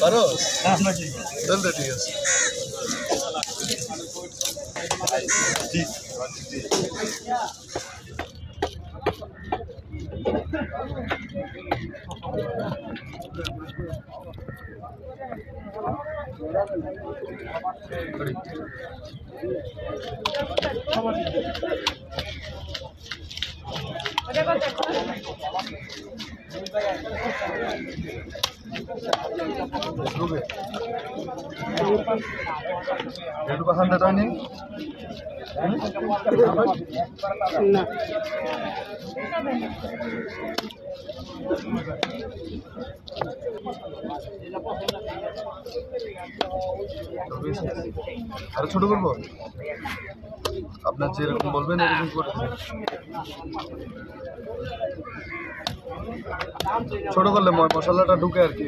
পারো চলতে ঠিক আছে একটু itu kan datanya Terima kasih. আরও ছোট করব? আপনার যেরকম বলবেন, এরকম করে। ছোট করলে ময় মশলাটা ঢুকে আর কি।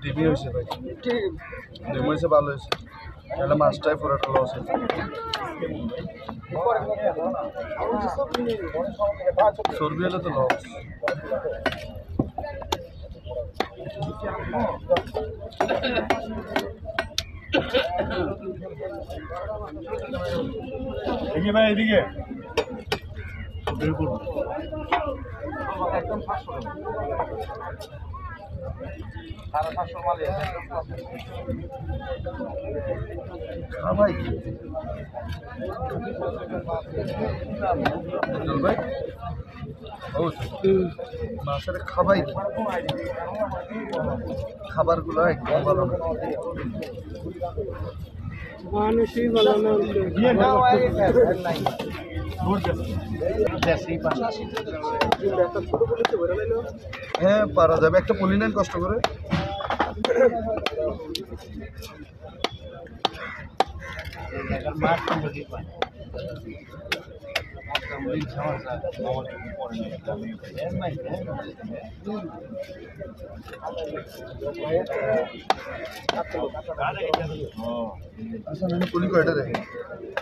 টিভি হয়েছে ভাই। ডিম হয়েছে ভালো হয়েছে তাহলে মাছটাই পুরোটা লস হয়েছে চর্বি হলে তো লস দেখি ভাই, এদিকে। খাবাই কি? ভাই? মাছের খাবাই খাবারগুলো একদম ভালো মানুষই ভালো না। হ্যাঁ পারা যাবে। একটা পলি নেন কষ্ট করে। আচ্ছা মানে পলি কয়টা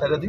सरदी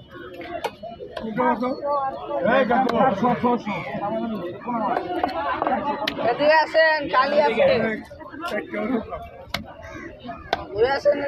এদিকে খালি আছে আসেন।